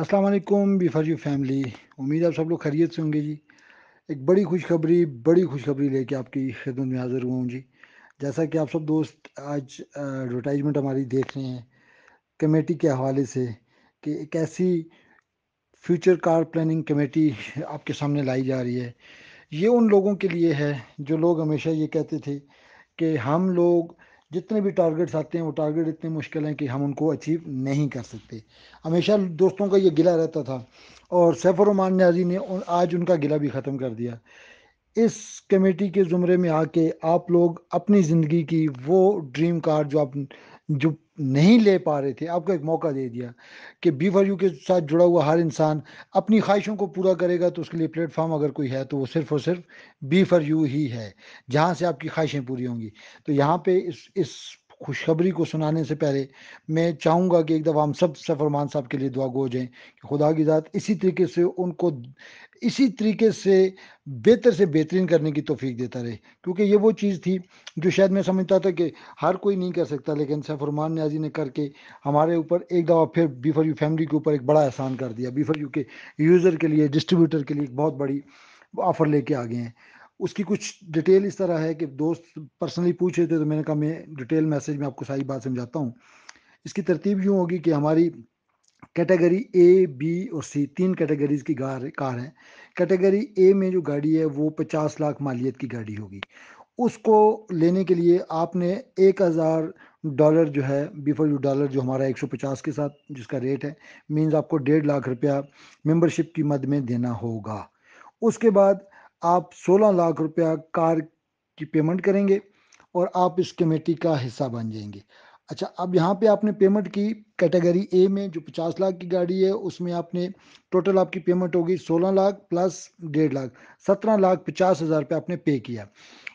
السلام علیکم، be for you family. امید آپ سب لوگ خیریت سے ہوں گے جی۔ ایک بڑی خوشخبری بڑی خوشخبری لے کے آپ کی خدمت میں حاضر ہوا ہوں جی۔ جیسا کہ آپ سب دوست آج ایڈورٹائزمنٹ ہماری دیکھ رہے ہیں۔ کمیٹی کے حوالے سے کہ ایک ایسی فیوچر کار پلاننگ کمیٹی آپ کے سامنے لائی جا رہی ہے۔ یہ ان لوگوں کے لیے ہے جو لوگ ہمیشہ یہ کہتے تھے کہ ہم لوگ جتنے بھی ٹارگٹس آتے ہیں، وہ ٹارگٹ اتنے مشکل ہیں کہ ہم ان کو اچیو نہیں کر سکتے۔ ہمیشہ دوستوں کا یہ گلا رہتا تھا اور سیف الرحمان نیازی جی نے آج ان کا گلہ بھی ختم کر دیا۔ اس کمیٹی کے زمرے میں آ کے آپ لوگ اپنی زندگی کی وہ ڈریم کار جو آپ جو نہیں لے پا رہے تھے، آپ کو ایک موقع دے دیا کہ بی فار یو کے ساتھ جڑا ہوا ہر انسان اپنی خواہشوں کو پورا کرے گا تو اس کے لیے پلیٹ فارم اگر کوئی ہے تو وہ صرف اور صرف بی فار یو ہی ہے، جہاں سے آپ کی خواہشیں پوری ہوں گی۔ تو یہاں پہ اس اس خوشخبری کو سنانے سے پہلے میں چاہوں گا کہ ایک دفعہ ہم سب سفرمان صاحب کے لیے دعا گو جائیں کہ خدا کی ذات اسی طریقے سے ان کو اسی طریقے سے بہتر سے بہترین کرنے کی توفیق دیتا رہے۔ کیونکہ یہ وہ چیز تھی جو شاید میں سمجھتا تھا کہ ہر کوئی نہیں کر سکتا، لیکن سفرمان نیازی نے کر کے ہمارے اوپر ایک دفعہ پھر بی فار یو فیملی کے اوپر ایک بڑا احسان کر دیا۔ بی فار یو کے یوزر کے لیے ڈسٹریبیوٹر کے لیے ایک بہت بڑی آفر لے کے آ گئے ہیں۔ اس کی کچھ ڈیٹیل اس طرح ہے کہ دوست پرسنلی پوچھ رہے تھے تو میں نے کہا میں ڈیٹیل میسج میں آپ کو ساری بات سمجھاتا ہوں۔ اس کی ترتیب یوں ہوگی کہ ہماری کیٹیگری اے بی اور سی تین کیٹیگریز کی کار ہیں۔ کیٹیگری اے میں جو گاڑی ہے وہ پچاس لاکھ مالیت کی گاڑی ہوگی۔ اس کو لینے کے لیے آپ نے ایک ہزار ڈالر جو ہے بی فور یو ڈالر جو ہمارا ایک سو پچاس کے ساتھ جس کا ریٹ ہے مینز آپ کو ڈیڑھ لاکھ روپیہ ممبرشپ کی مد میں دینا ہوگا۔ اس کے بعد آپ سولہ لاکھ روپیہ کار کی پیمنٹ کریں گے اور آپ اس کمیٹی کا حصہ بن جائیں گے۔ اچھا اب یہاں پہ آپ نے پیمنٹ کی کیٹیگری اے میں جو پچاس لاکھ کی گاڑی ہے، اس میں آپ نے ٹوٹل آپ کی پیمنٹ ہوگی سولہ لاکھ پلس ڈیڑھ لاکھ، سترہ لاکھ پچاس ہزار روپے آپ نے پے کیا۔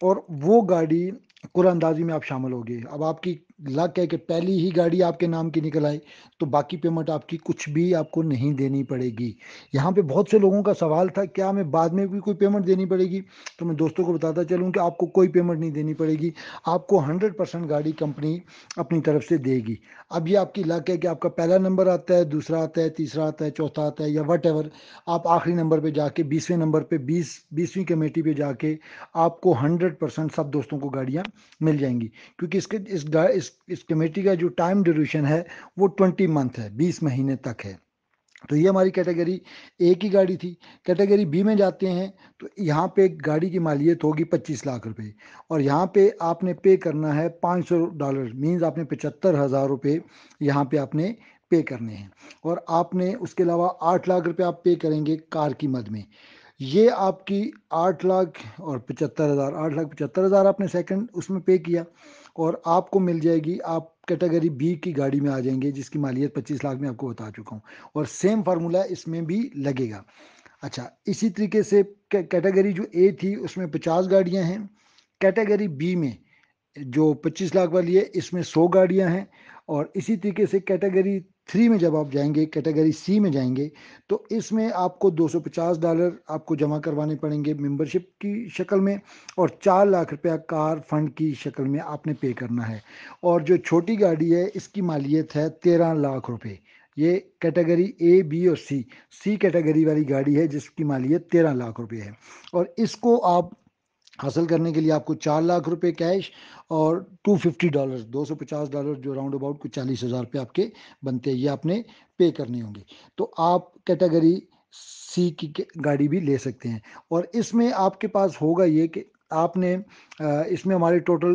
اور وہ گاڑی قرآن اندازی میں آپ شامل ہو گئے۔ اب آپ کی لک ہے کہ پہلی ہی گاڑی آپ کے نام کی نکل آئی تو باقی پیمنٹ آپ کی کچھ بھی آپ کو نہیں دینی پڑے گی۔ یہاں پہ بہت سے لوگوں کا سوال تھا کیا میں بعد میں بھی کوئی پیمنٹ دینی پڑے گی؟ تو میں دوستوں کو بتاتا چلوں کہ آپ کو کوئی پیمنٹ نہیں دینی پڑے گی۔ آپ کو ہنڈریڈ پرسینٹ گاڑی کمپنی اپنی طرف سے دے گی۔ اب یہ آپ کی لک ہے کہ آپ کا پہلا نمبر آتا ہے دوسرا آتا ہے تیسرا آتا ہے چوتھا آتا ہے یا وٹ ایور آپ آخری نمبر پہ جا کے بیسویں نمبر پہ بیس بیسویں کمیٹی پہ جا کے آپ کو ہنڈریڈ پرسینٹ سب دوستوں کو گاڑیاں مل جائیں گی۔ کیونکہ اس کے اس اس, اس کمیٹی کا جو ٹائم ڈیوریشن ہے وہ ٹوینٹی منتھ ہے، بیس مہینے تک ہے۔ تو یہ ہماری کیٹیگری اے کی گاڑی تھی۔ کیٹیگری بی میں جاتے ہیں تو یہاں پہ گاڑی کی مالیت ہوگی پچیس لاکھ روپے۔ اور یہاں پہ آپ نے پے کرنا ہے پانچ سو ڈالر مینز آپ نے پچہتر ہزار روپے یہاں پہ آپ نے پے کرنے ہیں۔ اور آپ نے اس کے علاوہ آٹھ لاکھ روپے آپ پے کریں گے کار کی مد میں۔ یہ آپ کی آٹھ لاکھ اور پچہتر ہزار، آٹھ لاکھ پچہتر ہزار آپ نے سیکنڈ اس میں پے کیا اور آپ کو مل جائے گی، آپ کیٹیگری بی کی گاڑی میں آ جائیں گے جس کی مالیت پچیس لاکھ میں آپ کو بتا چکا ہوں اور سیم فارمولہ اس میں بھی لگے گا۔ اچھا اسی طریقے سے کیٹیگری جو اے تھی اس میں پچاس گاڑیاں ہیں۔ کیٹیگری بی میں جو پچیس لاکھ والی ہے اس میں سو گاڑیاں ہیں اور اسی طریقے سے کیٹیگری تھری میں جب آپ جائیں گے، کیٹیگری سی میں جائیں گے، تو اس میں آپ کو دو سو پچاس ڈالر آپ کو جمع کروانے پڑیں گے ممبرشپ کی شکل میں اور چار لاکھ روپیہ کار فنڈ کی شکل میں آپ نے پے کرنا ہے۔ اور جو چھوٹی گاڑی ہے، اس کی مالیت ہے تیرہ لاکھ روپے۔ یہ کیٹیگری اے بی اور سی سی کیٹیگری والی گاڑی ہے جس کی مالیت تیرہ لاکھ روپے ہے۔ اور اس کو آپ حاصل کرنے کے لیے آپ کو چار لاکھ روپے کیش اور ٹو ففٹی ڈالر دو سو پچاس ڈالر جو راؤنڈ اباؤٹ کو چالیس ہزار روپے آپ کے بنتے ہیں، یہ آپ نے پے کرنے ہوں گے۔ تو آپ کیٹیگری سی کی گاڑی بھی لے سکتے ہیں۔ اور اس میں آپ کے پاس ہوگا یہ کہ آپ نے اس میں ہمارے ٹوٹل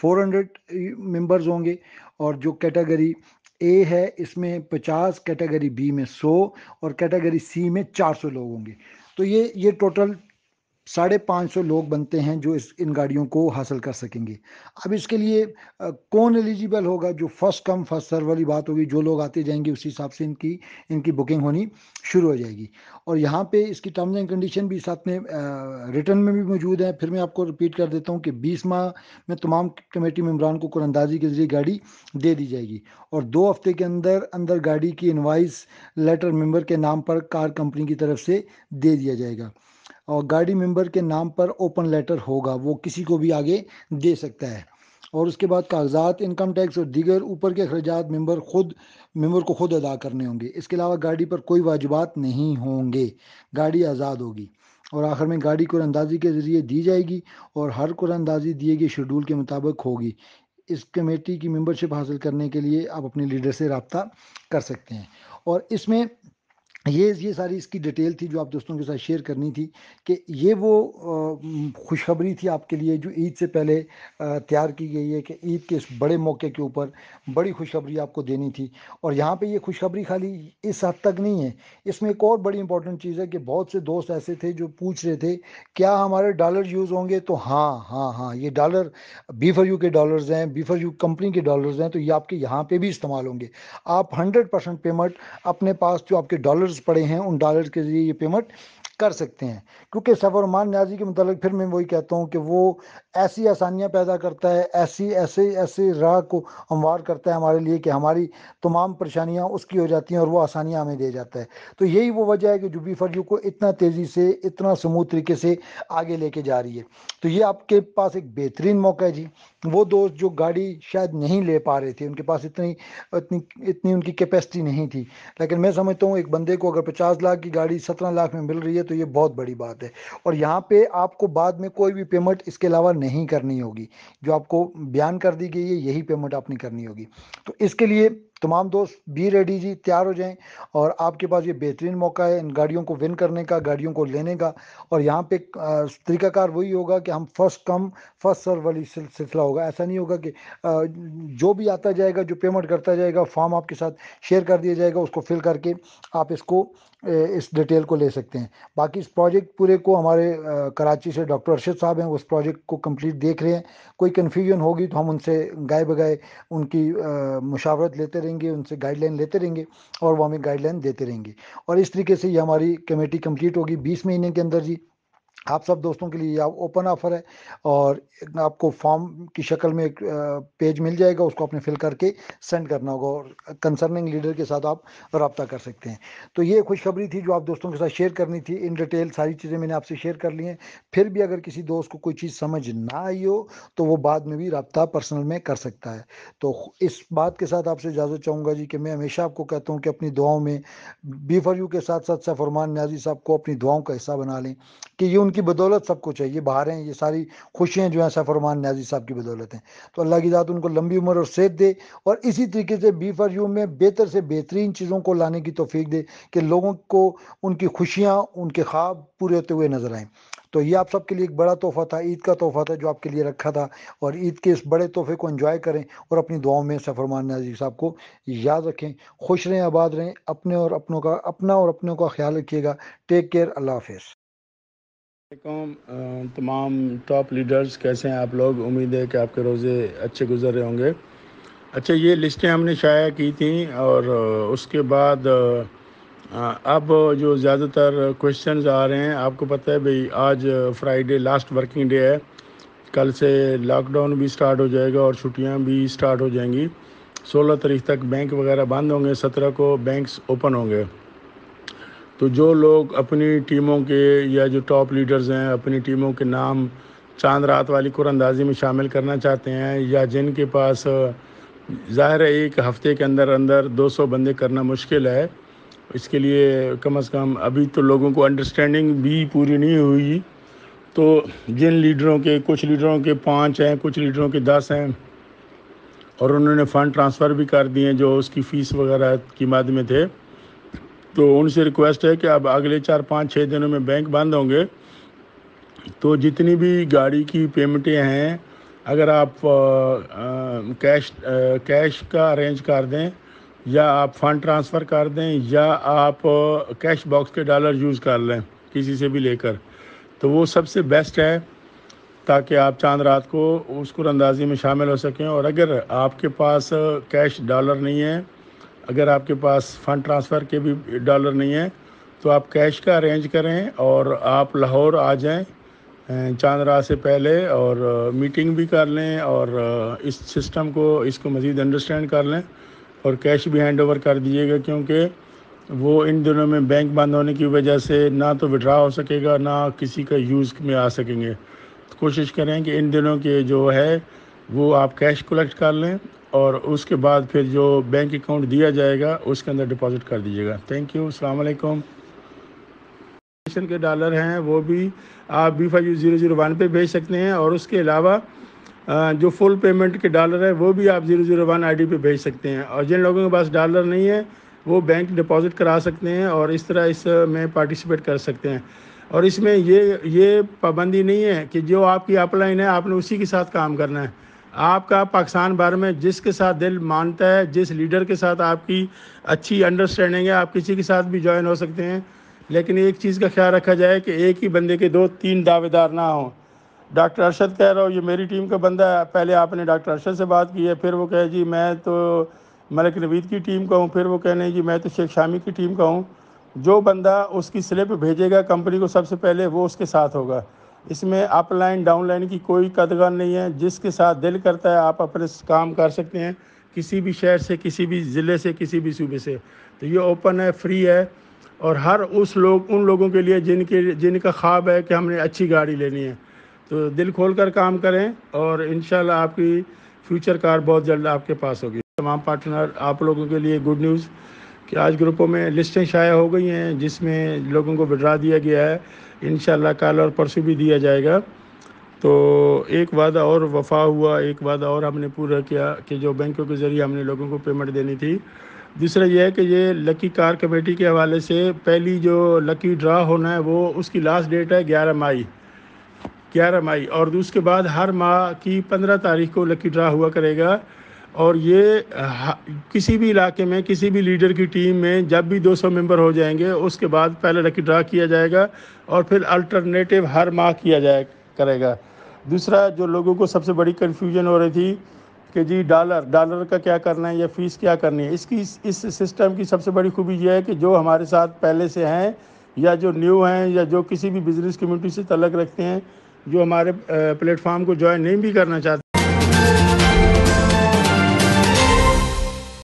فور ہنڈریڈ ممبرز ہوں گے۔ اور جو کیٹیگری اے ہے، اس میں پچاس کیٹیگری بی میں سو اور کیٹیگری سی میں چار سو لوگ ہوں گے۔ تو یہ یہ ٹوٹل ساڑھے پانچ سو لوگ بنتے ہیں جو اس، ان گاڑیوں کو حاصل کر سکیں گے۔ اب اس کے لیے کون ایلیجیبل ہوگا؟ جو فرسٹ کم فرسٹ سر والی بات ہوگی، جو لوگ آتے جائیں گے، اسی حساب سے ان کی ان کی بکنگ ہونی شروع ہو جائے گی۔ اور یہاں پہ اس کی ٹرمز اینڈ کنڈیشن بھی ساتھ میں ریٹرن میں بھی موجود ہیں۔ پھر میں آپ کو رپیٹ کر دیتا ہوں کہ بیس ماہ میں تمام کمیٹی ممبران کو قراندازی کے ذریعے گاڑی دے دی جائے گی۔ اور دو ہفتے کے اندر اندر گاڑی کی انوائس لیٹر ممبر کے نام پر کار کمپنی کی طرف سے دے دیا جائے گا۔ اور گاڑی ممبر کے نام پر اوپن لیٹر ہوگا، وہ کسی کو بھی آگے دے سکتا ہے۔ اور اس کے بعد کاغذات انکم ٹیکس اور دیگر اوپر کے اخراجات ممبر خود، ممبر کو خود ادا کرنے ہوں گے۔ اس کے علاوہ گاڑی پر کوئی واجبات نہیں ہوں گے۔ گاڑی آزاد ہوگی۔ اور آخر میں گاڑی قرآن اندازی کے ذریعے دی جائے گی اور ہر قرآن اندازی دیے گئے شیڈول کے مطابق ہوگی۔ اس کمیٹی کی ممبرشپ حاصل کرنے کے لیے آپ اپنے لیڈر سے رابطہ کر سکتے ہیں۔ اور اس میں یہ یہ ساری اس کی ڈیٹیل تھی جو آپ دوستوں کے ساتھ شیئر کرنی تھی کہ یہ وہ خوشخبری تھی آپ کے لیے جو عید سے پہلے تیار کی گئی ہے کہ عید کے اس بڑے موقع کے اوپر بڑی خوشخبری آپ کو دینی تھی اور یہاں پہ یہ خوشخبری خالی اس حد تک نہیں ہے۔ اس میں ایک اور بڑی امپورٹنٹ چیز ہے کہ بہت سے دوست ایسے تھے جو پوچھ رہے تھے، کیا ہمارے ڈالر یوز ہوں گے؟ تو ہاں ہاں ہاں یہ ڈالر بی فر یو کے ڈالرز ہیں بی فر یو کمپنی کے ڈالرز ہیں، تو یہ آپ کے یہاں پہ بھی استعمال ہوں گے۔ آپ ہنڈریڈ پرسینٹ پیمنٹ اپنے پاس جو آپ کے ڈالر ڈالرز پڑے ہیں ان ڈالرز کے ذریعے یہ پیمنٹ کر سکتے ہیں۔ کیونکہ سفرمان نیازی کے متعلق پھر میں وہی کہتا ہوں کہ وہ ایسی آسانیاں پیدا کرتا ہے، ایسی، ایسے ایسے راہ کو ہموار کرتا ہے ہمارے لیے کہ ہماری تمام پریشانیاں اس کی ہو جاتی ہیں اور وہ آسانیاں ہمیں دے جاتا ہے۔ تو یہی وہ وجہ ہے کہ جو بی فرجو کو اتنا تیزی سے، اتنا سموتھ طریقے سے آگے لے کے جا رہی ہے۔ تو یہ آپ کے پاس ایک بہترین موقع ہے جی۔ وہ دوست جو گاڑی شاید نہیں لے پا رہے تھے، ان کے پاس اتنی اتنی اتنی ان کی کیپیسٹی نہیں تھی۔ لیکن میں سمجھتا ہوں ایک بندے کو اگر پچاس لاکھ کی گاڑی سترہ لاکھ میں مل رہی ہے تو یہ بہت بڑی بات ہے۔ اور یہاں پہ آپ کو بعد میں کوئی بھی پیمنٹ اس کے علاوہ نہیں کرنی ہوگی۔ جو آپ کو بیان کر دی گئی ہے، یہی پیمنٹ آپ نے کرنی ہوگی۔ تو اس کے لیے تمام دوست بی ریڈی جی تیار ہو جائیں۔ اور آپ کے پاس یہ بہترین موقع ہے ان گاڑیوں کو ون کرنے کا، گاڑیوں کو لینے کا۔ اور یہاں پہ طریقہ کار وہی ہوگا کہ ہم فرسٹ کم فرسٹ سر والی سلسلہ ہوگا۔ ایسا نہیں ہوگا کہ جو بھی آتا جائے گا، جو پیمنٹ کرتا جائے گا فارم آپ کے ساتھ شیئر کر دیا جائے گا، اس کو فل کر کے آپ اس کو اس ڈیٹیل کو لے سکتے ہیں۔ باقی اس پروجیکٹ پورے کو ہمارے کراچی سے ڈاکٹر ارشد صاحب ہیں اس پروجیکٹ کو کمپلیٹ دیکھ رہے ہیں۔ کوئی کنفیوژن ہوگی تو ہم ان سے گائے بگائے ان کی مشاورت لیتے رہیں گے، ان سے گائیڈ لائن لیتے رہیں گے اور وہ ہمیں گائیڈ لائن دیتے رہیں گے۔ اور اس طریقے سے یہ ہماری کمیٹی کمپلیٹ ہوگی بیس مہینے کے اندر جی۔ آپ سب دوستوں کے لیے یہ اوپن آفر ہے اور آپ کو فارم کی شکل میں ایک پیج مل جائے گا، اس کو آپ نے فل کر کے سینڈ کرنا ہوگا اور کنسرننگ لیڈر کے ساتھ آپ رابطہ کر سکتے ہیں۔ تو یہ خوشخبری تھی جو آپ دوستوں کے ساتھ شیئر کرنی تھی۔ ان ڈیٹیل ساری چیزیں میں نے آپ سے شیئر کر لی ہیں۔ پھر بھی اگر کسی دوست کو کوئی چیز سمجھ نہ آئی ہو تو وہ بعد میں بھی رابطہ پرسنل میں کر سکتا ہے۔ تو اس بات کے ساتھ آپ سے اجازت چاہوں گا جی کہ میں ہمیشہ آپ کو کہتا ہوں کہ اپنی دعاؤں میں بی فر یو کے ساتھ ساتھ سفرمان نیازی صاحب کو اپنی دعاؤں کا حصہ بنا لیں کہ یہ ان کی بدولت سب کچھ ہے یہ باہر ہیں، یہ ساری خوشیاں جو ہیں سفرمان نیازی صاحب کی بدولت ہیں۔ تو اللہ کی ذات ان کو لمبی عمر اور صحت دے اور اسی طریقے سے بی فار یو میں بہتر سے بہترین چیزوں کو لانے کی توفیق دے کہ لوگوں کو ان کی خوشیاں، ان کے خواب پورے ہوتے ہوئے نظر آئیں۔ تو یہ آپ سب کے لیے ایک بڑا تحفہ تھا، عید کا تحفہ تھا جو آپ کے لیے رکھا تھا اور عید کے اس بڑے تحفے کو انجوائے کریں اور اپنی دعاؤں میں سفرمان نازی صاحب کو یاد رکھیں۔ خوش رہیں، آباد رہیں، اپنے اور اپنوں کا، اپنا اور اپنوں کا خیال رکھیے گا۔ ٹیک کیئر اللہ حافظ۔ علیکم تمام ٹاپ لیڈرز کیسے ہیں آپ لوگ؟ امید ہے کہ آپ کے روزے اچھے گزر رہے ہوں گے۔ اچھا یہ لسٹیں ہم نے شائع کی تھیں اور اس کے بعد اب جو زیادہ تر کوشچنز آ رہے ہیں، آپ کو پتہ ہے بھئی آج فرائیڈے لاسٹ ورکنگ ڈے ہے۔ کل سے لاک ڈاؤن بھی سٹارٹ ہو جائے گا اور چھٹیاں بھی سٹارٹ ہو جائیں گی۔ سولہ تاریخ تک بینک وغیرہ بند ہوں گے، سترہ کو بینکس اوپن ہوں گے۔ تو جو لوگ اپنی ٹیموں کے یا جو ٹاپ لیڈرز ہیں، اپنی ٹیموں کے نام چاند رات والی اندازی میں شامل کرنا چاہتے ہیں یا جن کے پاس ظاہر ہے ایک ہفتے کے اندر اندر دو سو بندے کرنا مشکل ہے۔ اس کے لیے کم از کم ابھی تو لوگوں کو انڈرسٹینڈنگ بھی پوری نہیں ہوئی۔ تو جن لیڈروں کے، کچھ لیڈروں کے پانچ ہیں، کچھ لیڈروں کے دس ہیں اور انہوں نے فنڈ ٹرانسفر بھی کر دیے جو اس کی فیس وغیرہ کی مد میں تھے۔ تو ان سے ریکویسٹ ہے کہ اب اگلے چار پانچ چھ دنوں میں بینک بند ہوں گے۔ تو جتنی بھی گاڑی کی پیمنٹیں ہیں، اگر آپ کیش کیش کا ارینج کر دیں، یا آپ فنڈ ٹرانسفر کر دیں، یا آپ کیش باکس کے ڈالر یوز کر لیں کسی سے بھی لے کر۔ تو وہ سب سے بیسٹ ہے، تاکہ آپ چاند رات کو اس کو اندازی میں شامل ہو سکیں۔ اور اگر آپ کے پاس کیش ڈالر نہیں ہے اگر آپ کے پاس فنڈ ٹرانسفر کے بھی ڈالر نہیں ہیں، تو آپ کیش کا ارینج کریں اور آپ لاہور آ جائیں چاند رات سے پہلے اور میٹنگ بھی کر لیں اور اس سسٹم کو، اس کو مزید انڈرسٹینڈ کر لیں اور کیش بھی ہینڈ اوور کر دیجیے گا، کیونکہ وہ ان دنوں میں بینک بند ہونے کی وجہ سے نہ تو وڈرا ہو سکے گا، نہ کسی کا یوز میں آ سکیں گے۔ کوشش کریں کہ ان دنوں کے جو ہے وہ آپ کیش کلیکٹ کر لیں اور اس کے بعد پھر جو بینک اکاؤنٹ دیا جائے گا، اس کے اندر ڈپازٹ کر دیجیے گا۔ تھینک یو السلام علیکم۔ کے ڈالر ہیں، وہ بھی آپ B five zero zero one پہ بھیج سکتے ہیں اور اس کے علاوہ جو فل پیمنٹ کے ڈالر ہے وہ بھی آپ zero zero one I D پہ بھیج سکتے ہیں۔ اور جن لوگوں کے پاس ڈالر نہیں ہے، وہ بینک ڈپازٹ کرا سکتے ہیں اور اس طرح اس میں پارٹیسپیٹ کر سکتے ہیں۔ اور اس میں یہ یہ پابندی نہیں ہے کہ جو آپ کی اپ لائن ہے، آپ نے اسی کے ساتھ کام کرنا ہے۔ آپ کا پاکستان بھر میں جس کے ساتھ دل مانتا ہے، جس لیڈر کے ساتھ آپ کی اچھی انڈرسٹینڈنگ ہے، آپ کسی کے ساتھ بھی جوائن ہو سکتے ہیں۔ لیکن ایک چیز کا خیال رکھا جائے کہ ایک ہی بندے کے دو، تین دعوے دار نہ ہوں۔ ڈاکٹر ارشد کہہ رہا ہوں، یہ میری ٹیم کا بندہ ہے۔ پہلے آپ نے ڈاکٹر ارشد سے بات کی ہے، پھر وہ کہے جی میں تو ملک نوید کی ٹیم کا ہوں۔ پھر وہ کہنے جی میں تو شیخ شامی کی ٹیم کا ہوں۔ جو بندہ اس کی سلپ بھیجے گا کمپنی کو، سب سے پہلے وہ اس کے ساتھ ہوگا۔ اس میں اپ لائن ڈاؤن لائن کی کوئی قدغن نہیں ہے۔ جس کے ساتھ دل کرتا ہے، آپ اپنے کام کر سکتے ہیں کسی بھی شہر سے، کسی بھی ضلع سے، کسی بھی صوبے سے۔ تو یہ اوپن ہے فری ہے۔ اور ہر اس لوگ، ان لوگوں کے لیے جن کے، جن کا خواب ہے کہ ہم نے اچھی گاڑی لینی ہے۔ تو دل کھول کر کام کریں اور انشاءاللہ آپ کی فیوچر کار بہت جلد آپ کے پاس ہوگی۔ تمام پارٹنر آپ لوگوں کے لیے گڈ نیوز کہ آج گروپوں میں لسٹیں شائع ہو گئی ہیں، جس میں لوگوں کو بڈرا دیا گیا ہے۔ انشاءاللہ کل اور پرسوں بھی دیا جائے گا۔ تو ایک وعدہ اور وفا ہوا، ایک وعدہ اور ہم نے پورا کیا کہ جو بینکوں کے ذریعے ہم نے لوگوں کو پیمنٹ دینی تھی۔ دوسرا یہ ہے کہ یہ لکی کار کمیٹی کے حوالے سے پہلی جو لکی ڈرا ہونا ہے وہ اس کی لاسٹ ڈیٹ ہے گیارہ مائی گیارہ مائی۔ اور اس کے بعد ہر ماہ کی پندرہ تاریخ کو لکی ڈرا ہوا کرے گا۔ اور یہ کسی بھی علاقے میں، کسی بھی لیڈر کی ٹیم میں جب بھی دو سو ممبر ہو جائیں گے، اس کے بعد پہلے لکی ڈرا کیا جائے گا اور پھر الٹرنیٹیو ہر ماہ کیا جائے، کرے گا۔ دوسرا، جو لوگوں کو سب سے بڑی کنفیوژن ہو رہی تھی کہ جی ڈالر ڈالر کا کیا کرنا ہے یا فیس کیا کرنی ہے؟ اس کی، اس سسٹم کی سب سے بڑی خوبی یہ ہے کہ جو ہمارے ساتھ پہلے سے ہیں یا جو نیو ہیں یا جو کسی بھی بزنس کمیونٹی سے تعلق رکھتے ہیں، جو ہمارے پلیٹ فارم کو جوائن نہیں بھی کرنا چاہتے